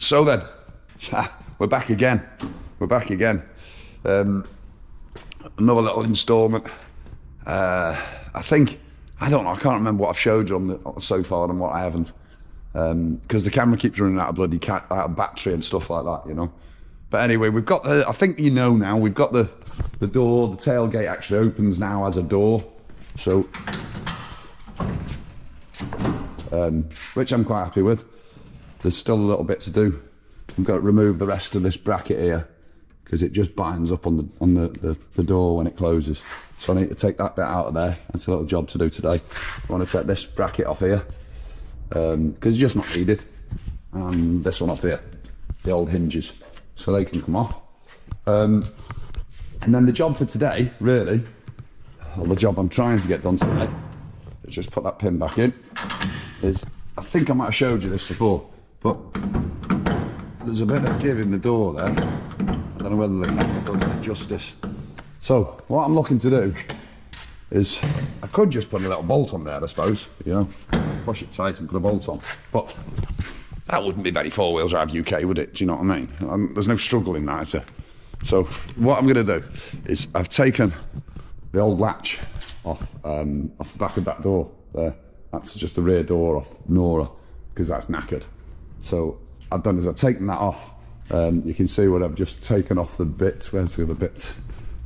So then, we're back again. We're back again. Um, another little instalment. Uh, I think I don't know. I can't remember what I've showed you on the so far and what I haven't, because the camera keeps running out of bloody ca- out of battery and stuff like that. You know. But anyway, we've got the. I think you know now. We've got the the door. The tailgate actually opens now as a door. So, um, which I'm quite happy with. There's still a little bit to do. I've got to remove the rest of this bracket here because it just binds up on the on the, the, the door when it closes. So I need to take that bit out of there. That's a little job to do today. I want to take this bracket off here because um, it's just not needed. And this one off here, the old hinges, so they can come off. Um, and then the job for today, really, or the job I'm trying to get done today, is just put that pin back in. Is I think I might have showed you this before, but there's a bit of give in the door there. I don't know whether the camera does it justice. So what I'm looking to do is I could just put a little bolt on there, I suppose, you know, push it tight and put a bolt on. But that wouldn't be very four wheel drive UK, would it? Do you know what I mean? There's no struggle in that? So what I'm going to do is I've taken the old latch off um, off the back of that door there. That's just the rear door off Nora because that's knackered. So I've done is I've taken that off. Um, you can see what I've just taken off the bits. Where's the other bits?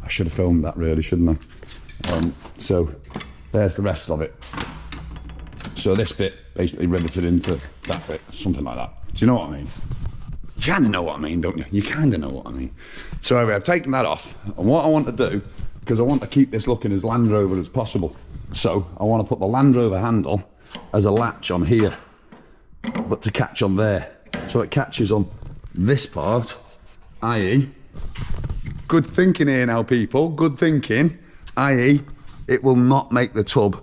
I should have filmed that really, shouldn't I? Um, so there's the rest of it. So this bit basically riveted into that bit, something like that. Do you know what I mean? You kind of know what I mean, don't you? You kind of know what I mean. So anyway, I've taken that off, and what I want to do, because I want to keep this looking as Land Rover as possible, so I want to put the Land Rover handle as a latch on here, but to catch on there, so it catches on this part, i.e., good thinking here now, people. Good thinking, i.e., it will not make the tub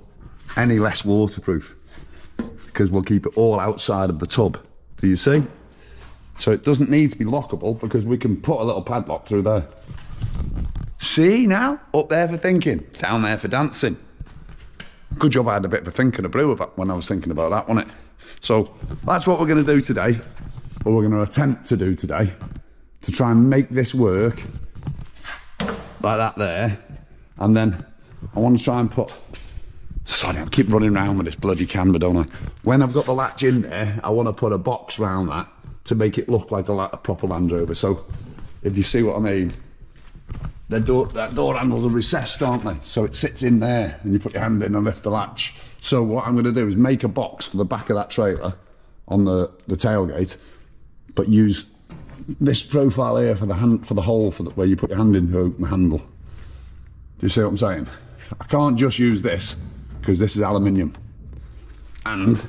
any less waterproof because we'll keep it all outside of the tub. Do you see? So it doesn't need to be lockable because we can put a little padlock through there. See now? Up there for thinking, down there for dancing. Good job I had a bit of a thinking of brew about when I was thinking about that, wasn't it? So that's what we're going to do today, or we're going to attempt to do today, to try and make this work like that there. And then I want to try and put Sorry, I keep running around with this bloody camera, don't I? When I've got the latch in there, I want to put a box round that to make it look like a, a proper Land Rover. So, if you see what I mean, the door, that door handles are recessed, aren't they? So it sits in there, and you put your hand in and lift the latch. So what I'm going to do is make a box for the back of that trailer on the, the tailgate, but use this profile here for the hand for the hole for the, where you put your hand in to open the handle. Do you see what I'm saying? I can't just use this because this is aluminium. And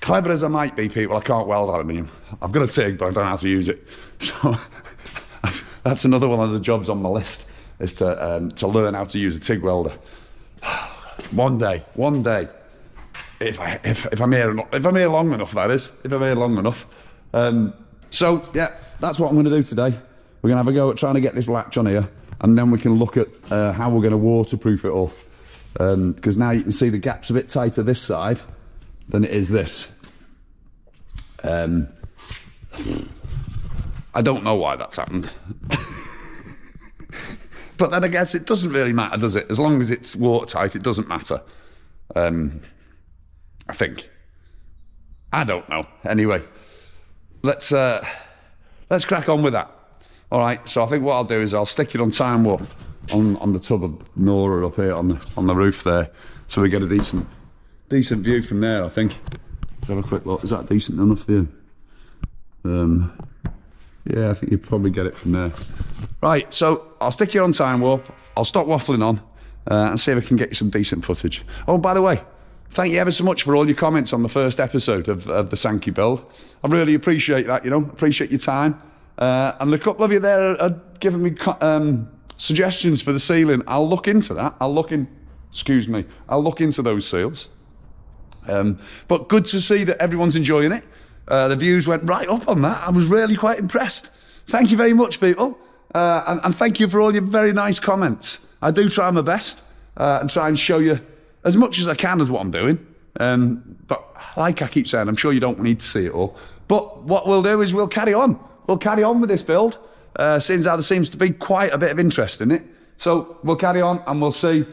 clever as I might be, people, I can't weld aluminium. I've got a TIG, but I don't know how to use it. So that's another one of the jobs on my list is to um, to learn how to use a TIG welder. One day, one day, if I if, if I'm here if I'm here long enough, that is, if I'm here long enough. Um, so yeah, that's what I'm going to do today. We're going to have a go at trying to get this latch on here, and then we can look at uh, how we're going to waterproof it off. Because um, now you can see the gap's a bit tighter this side than it is this. Um, I don't know why that's happened. but then I guess it doesn't really matter, does it? As long as it's watertight, it doesn't matter. Um, I think. I don't know. Anyway, let's uh, let's crack on with that. All right. So I think what I'll do is I'll stick it on time warp on on the tub of Nora up here on the on the roof there, so we get a decent decent view from there. I think. Let's have a quick look. Is that decent enough view? Um, yeah, I think you'd probably get it from there. Right, so I'll stick you on time warp. I'll stop waffling on uh, and see if I can get you some decent footage. Oh, by the way, thank you ever so much for all your comments on the first episode of, of the Sankey build. I really appreciate that, you know, appreciate your time. Uh, and a couple of you there are, are giving me um, suggestions for the ceiling. I'll look into that. I'll look in, excuse me, I'll look into those seals. Um, but good to see that everyone's enjoying it. Uh, the views went right up on that. I was really quite impressed. Thank you very much, people. Uh, and, and, thank you for all your very nice comments. I do try my best uh, and try and show you as much as I can as what I'm doing. Um, but like I keep saying, I'm sure you don't need to see it all. But what we'll do is we'll carry on. We'll carry on with this build, uh, since there seems to be quite a bit of interest in it. So we'll carry on and we'll see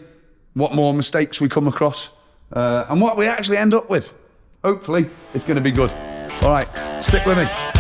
what more mistakes we come across uh, and what we actually end up with. Hopefully, it's going to be good. All right, stick with me.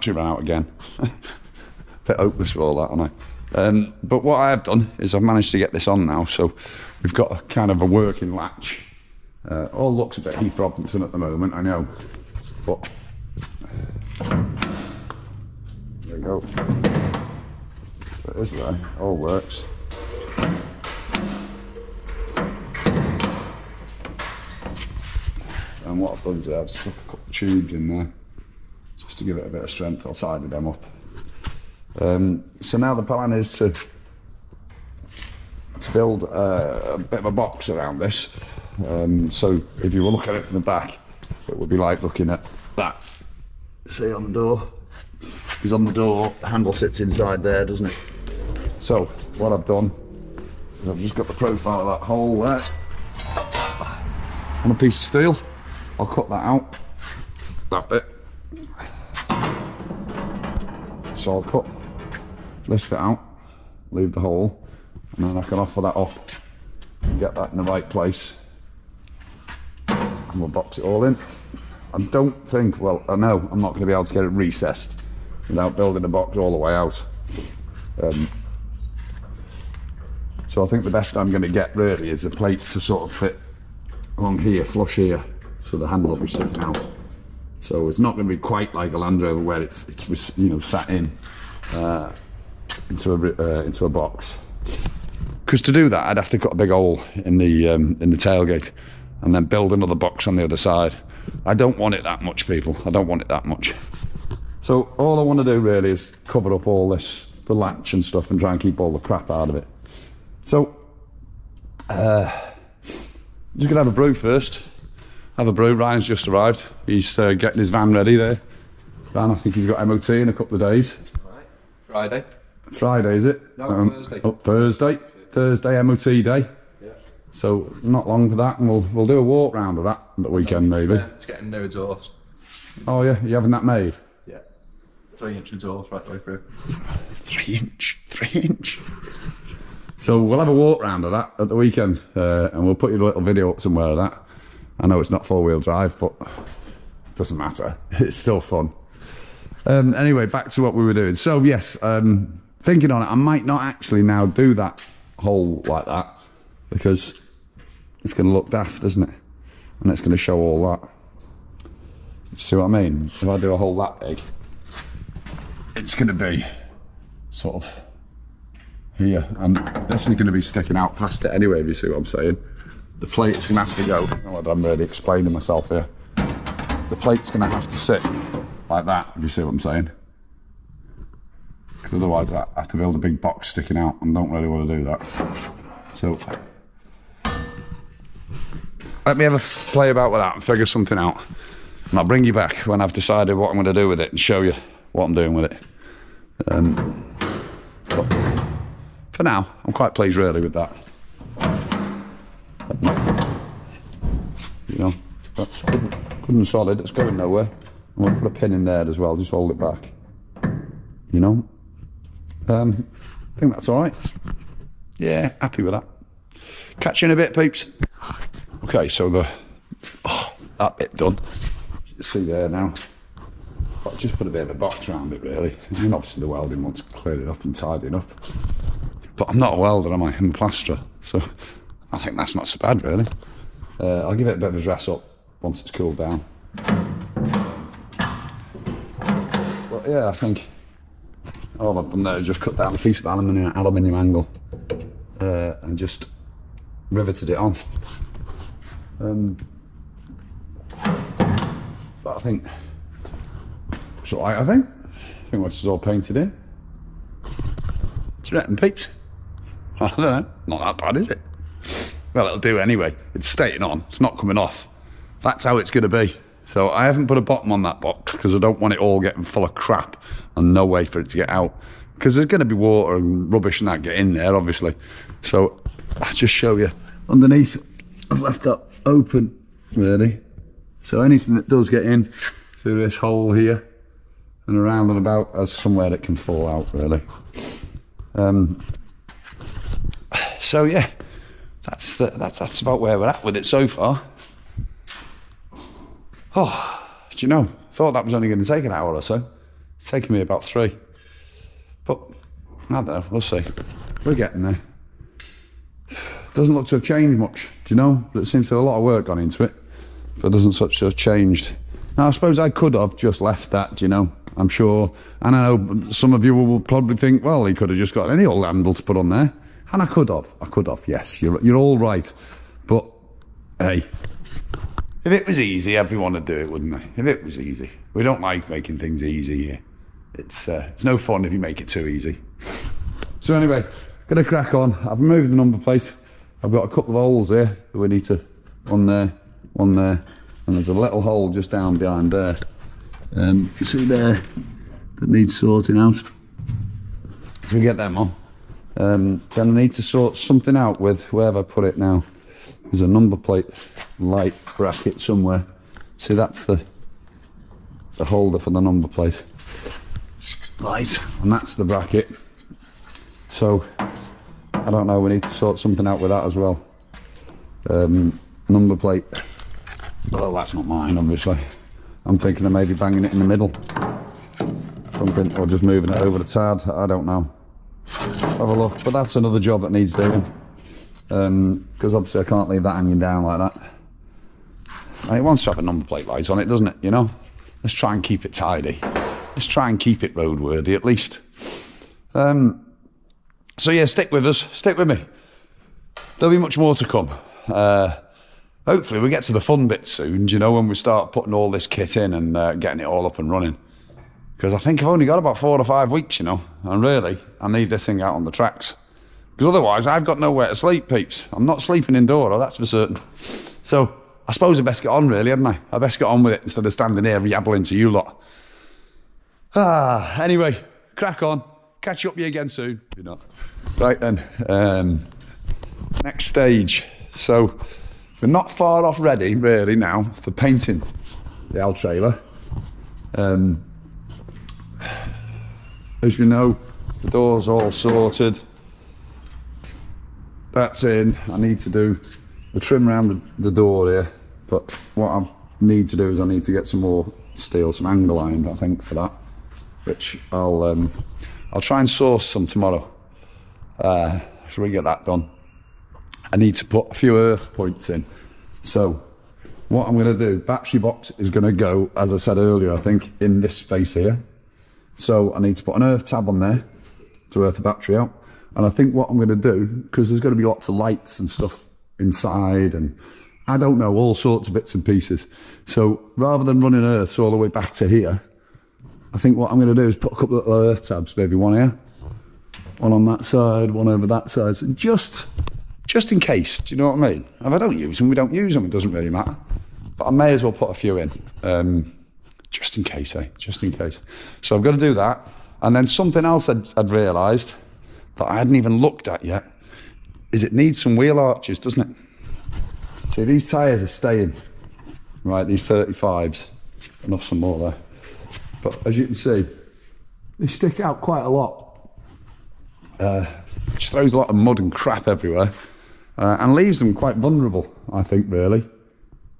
Battery ran out again. Bit hopeless with all that, aren't I? Um, but what I have done is I've managed to get this on now, so we've got a kind of a working latch. Uh, all looks a bit Heath Robinson at the moment, I know, but there we go. It is there, all works. And what I've done is I've stuck a couple of tubes in there to give it a bit of strength. I'll tidy them up. Um, so now the plan is to to build uh, a bit of a box around this. Um, so if you were looking at it from the back, it would be like looking at that. See on the door? Because on the door, the handle sits inside there, doesn't it? So what I've done is I've just got the profile of that hole there on a piece of steel. I'll cut that out, that bit. So I'll cut this bit out, leave the hole, and then I can offer that up and get that in the right place. And we'll box it all in. I don't think, well, I know I'm not going to be able to get it recessed without building a box all the way out. Um, so I think the best I'm going to get really is a plate to sort of fit along here, flush here, so the handle will be sticking out. So it's not going to be quite like a Land Rover where it's it's you know sat in uh, into a uh, into a box. Because to do that, I'd have to cut a big hole in the um, in the tailgate, and then build another box on the other side. I don't want it that much, people. I don't want it that much. So all I want to do really is cover up all this, the latch and stuff, and try and keep all the crap out of it. So, uh, just gonna have a brew first. Have a brew. Ryan's just arrived. He's uh, getting his van ready there. Van, I think he's got MOT in a couple of days. Right. Friday. Friday, is it? No, Thursday. Oh, Thursday. Thursday MOT day. Yeah. So not long for that, and we'll we'll do a walk round of that the weekend maybe. Yeah, it's getting no exhaust. Oh yeah, you having that made? Yeah. Three inch exhaust right the way through. Three inch, three inch. So we'll have a walk round of that at the weekend, uh, and we'll put you a little video up somewhere of that. I know it's not four wheel drive, but it doesn't matter. It's still fun. Um, anyway, back to what we were doing. So yes, um, thinking on it, I might not actually now do that hole like that because it's going to look daft, isn't it? And it's going to show all that. See what I mean? If I do a hole that big, it's going to be sort of here, and this is going to be sticking out past it anyway. If you see what I'm saying, the plate's gonna have to go. Whether I'm really explaining myself here. The plate's gonna have to sit like that, if you see what I'm saying. Because otherwise I have to build a big box sticking out and don't really want to do that. So let me have a play about with that and figure something out. And I'll bring you back when I've decided what I'm going to do with it and show you what I'm doing with it. Um, for now, I'm quite pleased really with that. You know, that's good, good and solid. It's going nowhere. I'm going to put a pin in there as well, just hold it back. You know, um, I think that's all right. Yeah, happy with that. Catch you in a bit, peeps. Okay, so the oh, that bit done. You see there now. But just put a bit of a box around it, really. I mean, obviously the welding wants cleared it up and tidied up. But I'm not a welder, am I? I'm a plasterer, so I think that's not so bad, really. Uh, I'll give it a bit of a dress up once it's cooled down. But yeah, I think all I've done there is just cut down a piece of aluminium, aluminium angle uh, and just riveted it on. Um, but I think it's all right, I think. I think once it's all painted in. Do you reckon, peeps? I don't know. Not that bad, is it? Well, it'll do anyway. It's staying on. It's not coming off. That's how it's going to be. So I haven't put a bottom on that box because I don't want it all getting full of crap and no way for it to get out. Because there's going to be water and rubbish and that get in there, obviously. So I'll just show you. Underneath, I've left that open, really. So anything that does get in through this hole here and around and about has somewhere that can fall out, really. Um, so yeah, that's the, that's that's about where we're at with it so far. Oh, do you know? Thought that was only going to take an hour or so. It's taken me about three. But I don't know. We'll see. We're getting there. Doesn't look to have changed much. Do you know? There seems to be a lot of work gone into it, but it doesn't such have changed. Now I suppose I could have just left that. Do you know? I'm sure, and I know some of you will probably think, well, he could have just got any old handle to put on there, and I could have. I could have. Yes, you're you're all right, but hey, if it was easy, everyone would do it, wouldn't they? If it was easy, we don't like making things easy here. It's uh, it's no fun if you make it too easy. So anyway, gonna crack on. I've removed the number plate. I've got a couple of holes here that we need to one there, one there, and there's a little hole just down behind there. Um, you see there that needs sorting out. If we get them on, um, then I need to sort something out with wherever I put it now. There's a number plate light bracket somewhere. See, that's the the holder for the number plate. Right, and that's the bracket. So, I don't know, we need to sort something out with that as well. Um, number plate. Well, that's not mine, obviously. I'm thinking of maybe banging it in the middle. Something, or just moving it over the tad. I don't know. Have a look. But that's another job that needs doing. Because obviously I can't leave that hanging down like that. And it wants to have a number plate light on it, doesn't it? You know? Let's try and keep it tidy. Let's try and keep it roadworthy at least. Um, so yeah, stick with us. Stick with me. There'll be much more to come. Uh, hopefully, we get to the fun bit soon. do You know, when we start putting all this kit in and uh, getting it all up and running. Because I think I've only got about four or five weeks, you know, and really, I need this thing out on the tracks. Because otherwise, I've got nowhere to sleep, peeps. I'm not sleeping indoor, that's for certain. So I suppose I best get on, really, hadn't I? I best get on with it instead of standing here yabbling to you lot. Ah, anyway, crack on. Catch up with you again soon. You're not. Right then. Um, next stage. So we're not far off ready, really, now for painting the L trailer. Um, as you know, the door's all sorted. That's in. I need to do the trim around the, the door here. But what I need to do is I need to get some more steel, some angle iron, I think, for that. Which I'll um, I'll try and source some tomorrow. Uh, so we get that done. I need to put a few earth points in. So what I'm going to do, battery box is going to go, as I said earlier, I think, in this space here. So I need to put an earth tab on there to earth the battery out. And I think what I'm going to do, because there's going to be lots of lights and stuff inside and I don't know, all sorts of bits and pieces. So rather than running earths all the way back to here, I think what I'm going to do is put a couple of earth tabs, maybe one here, one on that side, one over that side, so just just in case. Do you know what I mean? If I don't use them, we don't use them. It doesn't really matter. But I may as well put a few in, um, just in case, eh? Just in case. So I've got to do that, and then something else I'd, I'd realised that I hadn't even looked at yet is it needs some wheel arches, doesn't it? See, these tyres are staying, right? These 35s, enough some more there. But as you can see, they stick out quite a lot. Uh, which throws a lot of mud and crap everywhere uh, and leaves them quite vulnerable, I think, really.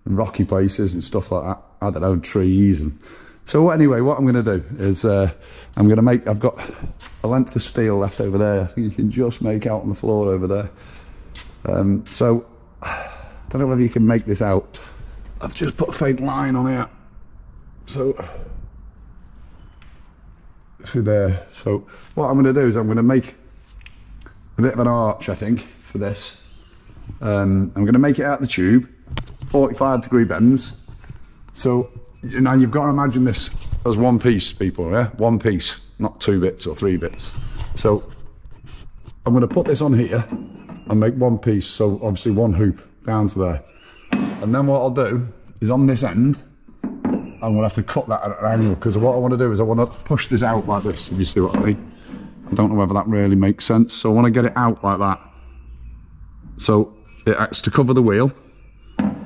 In rocky places and stuff like that. I don't know, trees and. So anyway, what I'm going to do is uh, I'm going to make. I've got a length of steel left over there. I think you can just make out on the floor over there. Um, so I don't know whether you can make this out. I've just put a faint line on here. So see there. So what I'm going to do is I'm going to make a bit of an arch, I think, for this. Um, I'm going to make it out of the tube, 45 degree bends. So know you've got to imagine this as one piece, people. Yeah, one piece, not two bits or three bits. So I'm going to put this on here and make one piece. So obviously one hoop down to there. And then what I'll do is on this end, I'm going to have to cut that at an angle because what I want to do is I want to push this out like this, if you see what I mean. I don't know whether that really makes sense. So I want to get it out like that. So it acts to cover the wheel,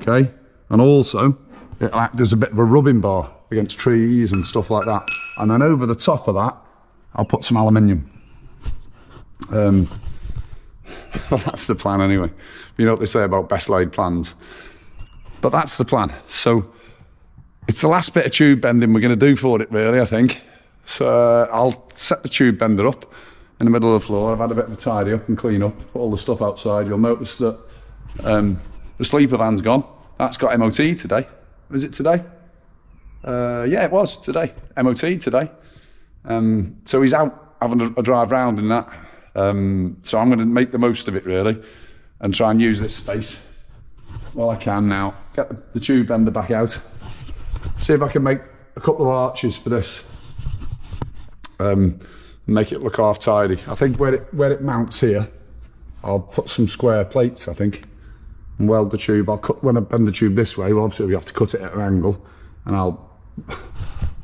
okay? And also, it'll act as a bit of a rubbing bar against trees and stuff like that. And then over the top of that, I'll put some aluminium. Um, that's the plan anyway. You know what they say about best laid plans. But that's the plan. So it's the last bit of tube bending we're going to do for it, really, I think. So uh, I'll set the tube bender up in the middle of the floor. I've had a bit of a tidy up and clean up, put all the stuff outside. You'll notice that um, the sleeper van's gone. That's got MOT today. Was it today? Uh, yeah, it was today. MOT today. Um, so he's out having a, a drive round in that. Um, so I'm going to make the most of it really and try and use this space while I can now. Get the, tube bender back out. See if I can make a couple of arches for this. Um, make it look half tidy. I think where it where it mounts here, I'll put some square plates. I think weld the tube. I'll cut when I bend the tube this way. Well, obviously we have to cut it at an angle, and I'll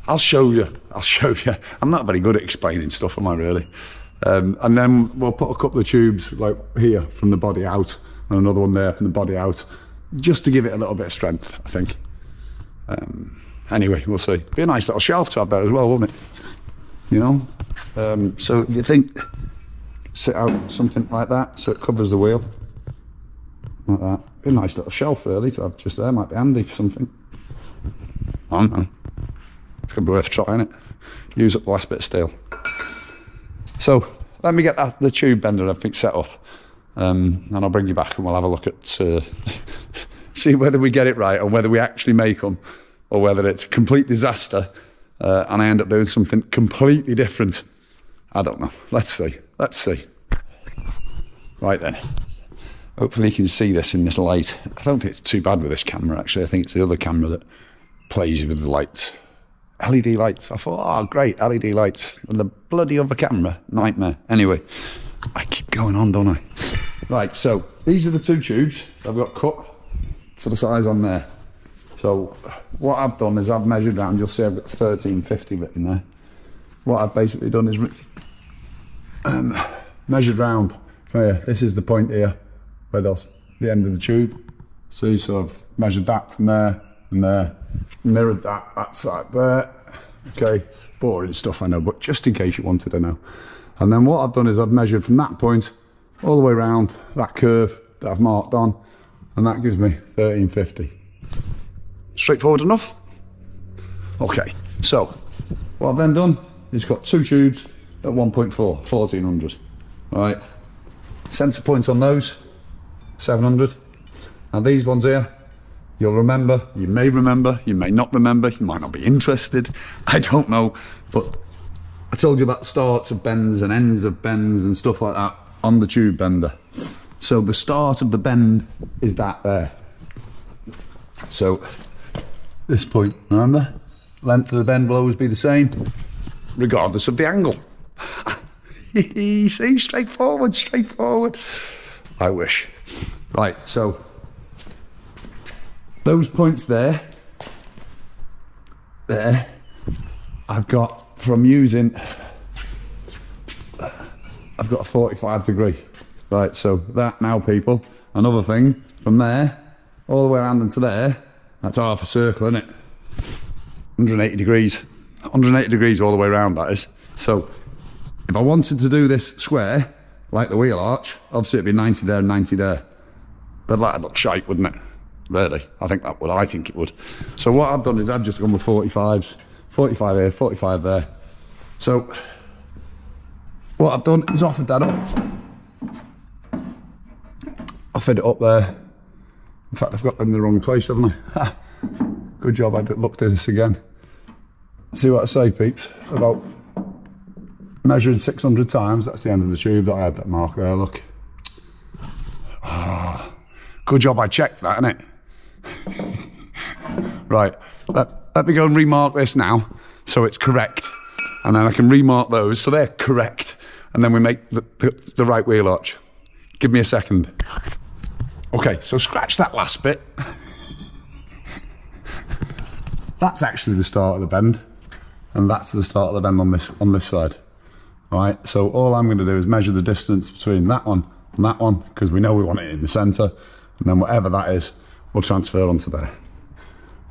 I'll show you. I'll show you. I'm not very good at explaining stuff, am I really? Um, and then we'll put a couple of tubes like here from the body out, and another one there from the body out, just to give it a little bit of strength. I think. Um, anyway, we'll see. Be a nice little shelf to have there as well, wouldn't it? You know. Um, so you think sit out something like that so it covers the wheel like that. Be a nice little shelf really to have just there. Might be handy for something. I don't know. Could be worth trying it. Use up the last bit of steel. So let me get that, the tube bender and everything set up, um, and I'll bring you back and we'll have a look at uh, see whether we get it right or whether we actually make them, or whether it's a complete disaster uh, and I end up doing something completely different. I don't know. Let's see. Let's see. Right then. Hopefully you can see this in this light. I don't think it's too bad with this camera actually. I think it's the other camera that plays with the lights. LED lights. I thought, oh great, LED lights. And the bloody other camera, nightmare. Anyway, I keep going on, don't I? Right, so these are the two tubes I've got cut to the size on there. So what I've done is I've measured around, you'll see I've got 1350 written there. What I've basically done is um, measured round here. This is the point here where there's the end of the tube. See, so I've measured that from there and there, mirrored that, that side there. Okay, boring stuff I know, but just in case you wanted to know. And then what I've done is I've measured from that point all the way around that curve that I've marked on, and that gives me 1350. Straightforward enough? Okay, so what I've then done is got two tubes at 1.4, 1400. All right, centre point on those 700. Now these ones here, you'll remember, you may remember, you may not remember, you might not be interested, I don't know, but I told you about starts of bends and ends of bends and stuff like that on the tube bender. So the start of the bend is that there. So this point, remember? Length of the bend will always be the same, regardless of the angle. See, straightforward, straightforward. I wish. Right, so those points there, there, I've got from using, I've got a 45 degree. Right, so that now, people, another thing, from there, all the way around into there, that's half a circle, isn't it? 180 degrees. 180 degrees all the way around, that is. So, if I wanted to do this square, like the wheel arch, obviously it'd be 90 there and 90 there. But that'd look shite, wouldn't it? Really, I think that would. I think it would. So what I've done is I've just gone with 45s. 45 here, 45 there. So, what I've done is offered that up. Offered it up there. In fact, I've got them in the wrong place, haven't I? Good job I looked at this again. See what I say, peeps? About measured 600 times. That's the end of the tube that I had that mark there, look. Oh, good job I checked that, innit? right, let, let me go and remark this now so it's correct. And then I can remark those so they're correct. And then we make the, the, the right wheel arch. Give me a second. Okay, so scratch that last bit. that's actually the start of the bend. And that's the start of the bend on this on this side. Alright, so all I'm going to do is measure the distance between that one and that one, because we know we want it in the centre. And then whatever that is, we'll transfer onto there.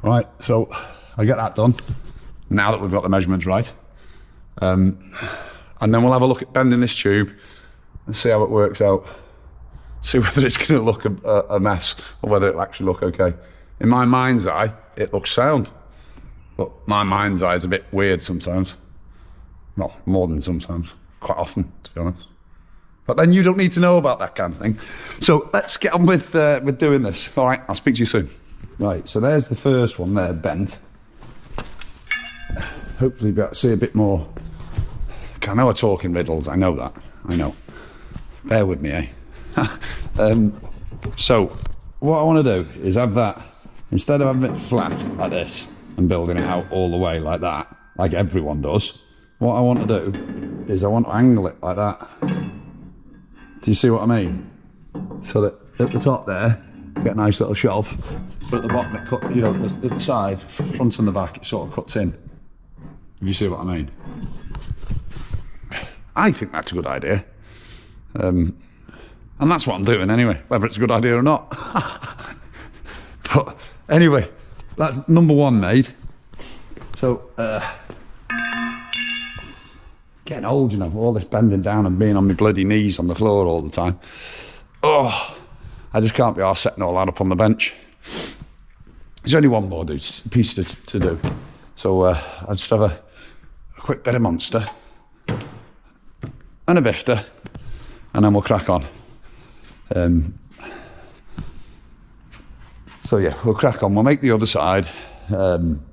Right, so I get that done now that we've got the measurements right. Um, and then we'll have a look at bending this tube and see how it works out. See whether it's going to look a, a, mess or whether it'll actually look okay. In my mind's eye, it looks sound. But my mind's eye is a bit weird sometimes. Well, more than sometimes. Quite often, to be honest. But then you don't need to know about that kind of thing. So let's get on with, uh, with doing this. All right, I'll speak to you soon. Right, so there's the first one there, bent. Hopefully be able to see a bit more. I know I talk in riddles, I know that. I know. Bear with me, eh? um, so, what I want to do is have that, instead of having it flat like this and building it out all the way like that, like everyone does, what I want to do is I want to angle it like that. Do you see what I mean? So that at the top there, get a nice little shelf, but at the bottom it cut, you know, the side, front and the back, it sort of cuts in. If you see what I mean. I think that's a good idea. Um, and that's what I'm doing anyway, whether it's a good idea or not. but anyway, that's number one made. So, uh, getting old, you know, all this bending down and being on my bloody knees on the floor all the time. Oh, I just can't be arsed setting all that up on the bench. There's only one more dude, piece to, to do. So uh, I'll just have a, a quick bit of Monster and a Bifter, and then we'll crack on. Um, so yeah, we'll crack on. We'll make the other side. Um,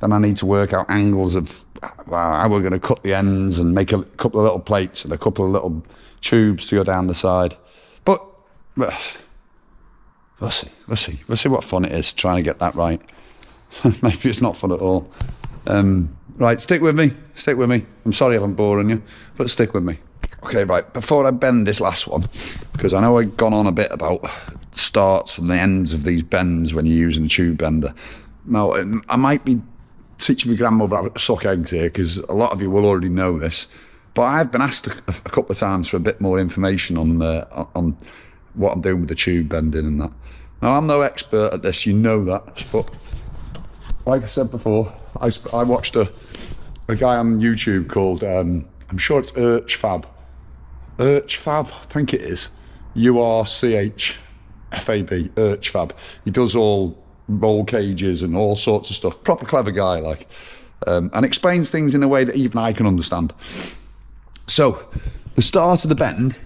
then I need to work out angles of how we're going to cut the ends and make a couple of little plates and a couple of little tubes to go down the side. But, but we'll see, we'll see, we'll see what fun it is trying to get that right. Maybe it's not fun at all. Um, right, stick with me, stick with me. I'm sorry if I'm boring you, but stick with me. Okay, right, before I bend this last one, because I know I've gone on a bit about starts and the ends of these bends when you're using a tube bender. Now, I might be teaching my grandmother how to suck eggs here because a lot of you will already know this. But I've been asked a, a couple of times for a bit more information on uh, on what I'm doing with the tube bending and that. Now I'm no expert at this, you know that. But like I said before, I, I watched a a guy on YouTube called um, I'm sure it's Urchfab. Urchfab, I think it is. U R C H F A B. Urchfab. He does all roll cages and all sorts of stuff. Proper clever guy, like, um, and explains things in a way that even I can understand. So, the start of the bend,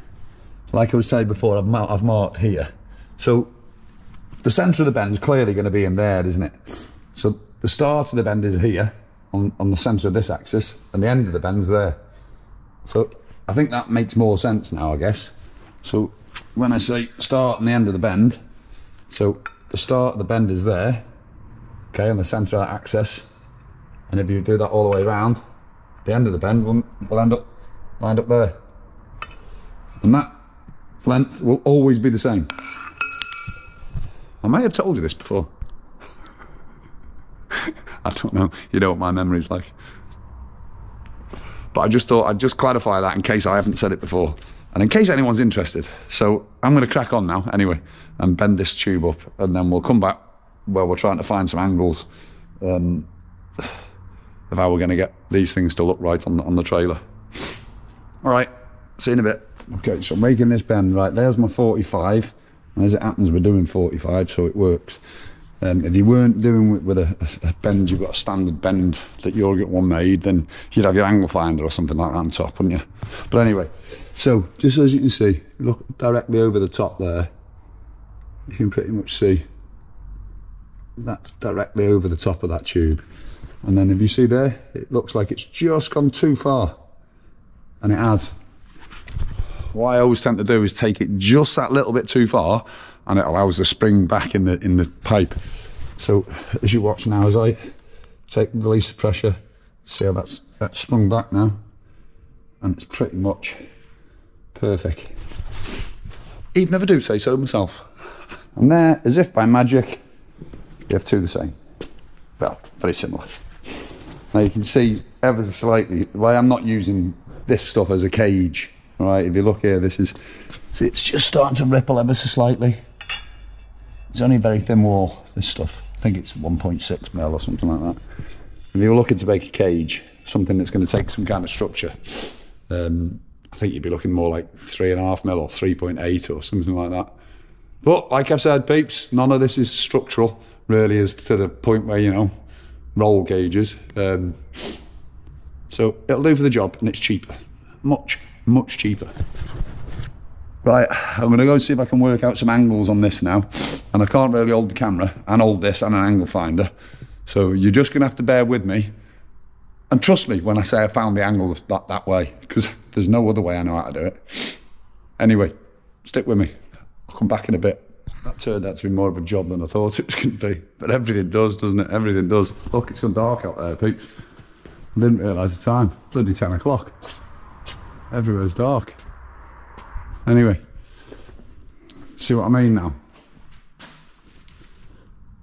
like I was saying before, I've, mar- I've marked here. So, the centre of the bend is clearly going to be in there, isn't it? So, the start of the bend is here on, on the centre of this axis, and the end of the bend's there. So, I think that makes more sense now, I guess. So, when I say start and the end of the bend, so the start the bend is there, okay, on the centre axis, and if you do that all the way around, the end of the bend will, will end up lined up there. And that length will always be the same. I may have told you this before. I don't know. You know what my memory's like. But I just thought I'd just clarify that in case I haven't said it before. And in case anyone's interested. So I'm going to crack on now anyway and bend this tube up and then we'll come back where we're trying to find some angles um, of how we're going to get these things to look right on the, on the trailer. All right, see you in a bit. Okay, so I'm making this bend, right, there's my 45. And as it happens, we're doing 45, so it works. Um, if you weren't doing with, with a, a, bend, you've got a standard bend that you'll get one made, then you'd have your angle finder or something like that on top, wouldn't you? But anyway, so just as you can see, look directly over the top there, you can pretty much see that's directly over the top of that tube. And then if you see there, it looks like it's just gone too far. And it has. What I always tend to do is take it just that little bit too far and it allows the spring back in the in the pipe. So as you watch now, as I take the release of pressure, see how that's that's sprung back now, and it's pretty much perfect. Even if I do say so myself. And there, as if by magic, you have two the same. Well, very similar. Now you can see ever so slightly why I'm not using this stuff as a cage. Right, if you look here, this is see it's just starting to ripple ever so slightly. It's only a very thin wall, this stuff. I think it's 1.6 mil or something like that. If you're looking to make a cage, something that's going to take some kind of structure, um, I think you'd be looking more like three and a half mil or 3.8 or something like that. But like I've said, peeps, none of this is structural, really, is to the point where, you know, roll cages. Um, so it'll do for the job and it's cheaper. Much, much cheaper. Right, I'm going to go and see if I can work out some angles on this now. And I can't really hold the camera and hold this and an angle finder. So you're just going to have to bear with me. And trust me when I say I found the angle that, that way, because there's no other way I know how to do it. Anyway, stick with me. I'll come back in a bit. That turned out to be more of a job than I thought it was going to be. But everything does, doesn't it? Everything does. Look, it's gone dark out there, peeps. I didn't realise the time. Bloody 10 o'clock. Everywhere's dark. Anyway, see what I mean now?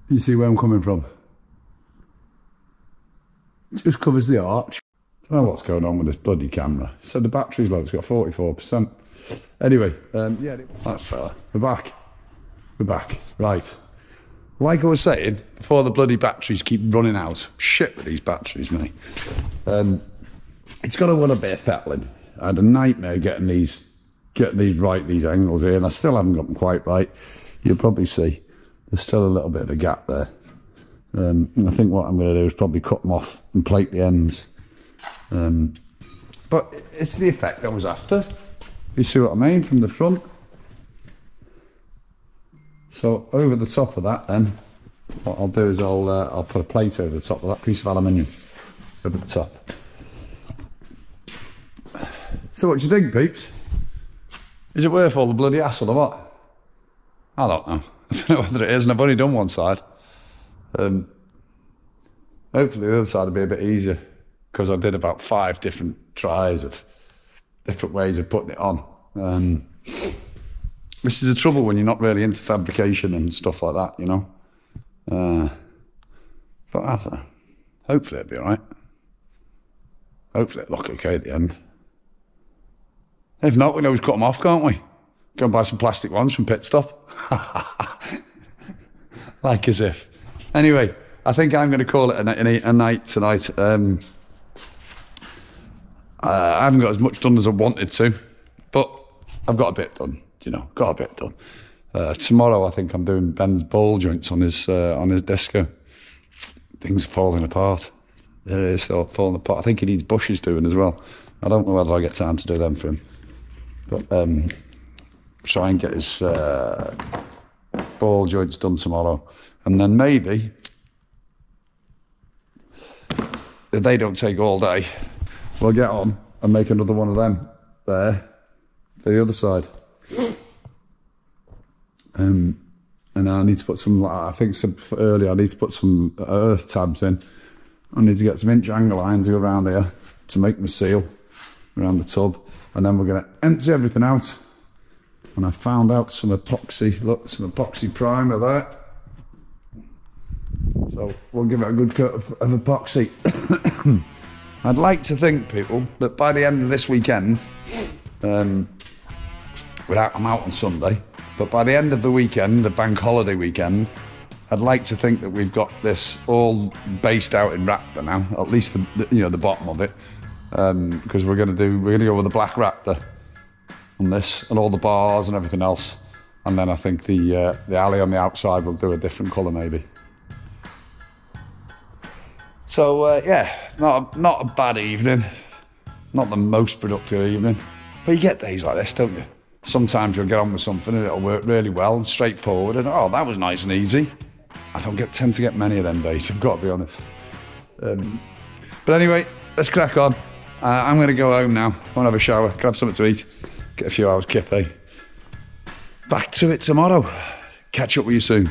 You see where I'm coming from? Just covers the arch. I don't know what's going on with this bloody camera. So the battery's low, it's got 44%. Anyway, um, yeah, that's fella. We're back. We're back. Right. Like I was saying, before the bloody batteries keep running out, shit with these batteries, mate. Um, it's got to want a bit of fettling. I had a nightmare getting these getting these right, these angles here, and I still haven't got them quite right. You'll probably see there's still a little bit of a gap there. Um, and I think what I'm going to do is probably cut them off and plate the ends. Um, but it's the effect I was after. You see what I mean from the front. So over the top of that, then what I'll do is I'll uh, I'll put a plate over the top of that piece of aluminium over the top. So what do you think, peeps? Is it worth all the bloody hassle or what? I don't know. I don't know whether it is, and I've only done one side. Um, hopefully the other side will be a bit easier because I did about five different tries of different ways of putting it on. Um, this is the trouble when you're not really into fabrication and stuff like that, you know. Uh, but I don't know. Hopefully it'll be alright. Hopefully it'll look okay at the end. If not, we can always cut them off, can't we? Go and buy some plastic ones from Pit Stop. like as if. Anyway, I think I'm going to call it a, a, a night tonight. Um, uh, I haven't got as much done as I wanted to, but I've got a bit done. You know, got a bit done. Uh, tomorrow, I think I'm doing Ben's ball joints on his uh, on his disco. Things are falling apart. They're still falling apart. I think he needs bushes doing as well. I don't know whether I get time to do them for him. But um, try and get his uh, ball joints done tomorrow, and then maybe if they don't take all day, we'll get on and make another one of them there for the other side. Um, and I need to put some. I think some earlier. I need to put some earth tabs in. I need to get some inch angle lines around here to make my seal around the tub, and then we're going to empty everything out. And I found out some epoxy. Look, some epoxy primer there. So we'll give it a good coat of, of epoxy. I'd like to think, people, that by the end of this weekend, um, without I'm out on Sunday, but by the end of the weekend, the bank holiday weekend, I'd like to think that we've got this all based out in Raptor now, at least the, the you know the bottom of it, because we're going to do we're going to go with the black Raptor on this and all the bars and everything else, and then I think the uh, the alley on the outside will do a different colour maybe. So uh, yeah, not a, not a bad evening, not the most productive evening, but you get days like this, don't you? Sometimes you'll get on with something and it'll work really well and straightforward, and oh, that was nice and easy. I don't get tend to get many of them days. I've got to be honest. Um, but anyway, let's crack on. Uh, I'm going to go home now. I want to have a shower, grab something to eat, get a few hours kip, eh? Back to it tomorrow. Catch up with you soon.